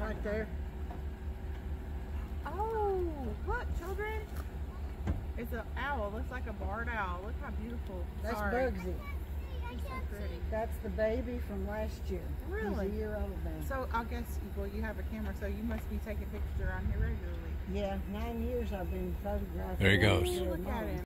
right there. Oh, look, children. It's an owl. Looks like a barred owl. Look how beautiful. That's Sorry. Bugsy. He's so pretty. That's the baby from last year. Really? He's a year old now. So I guess well, you have a camera, so you must be taking pictures around here regularly. Yeah, nine years I've been photographing. There he goes. Look at him.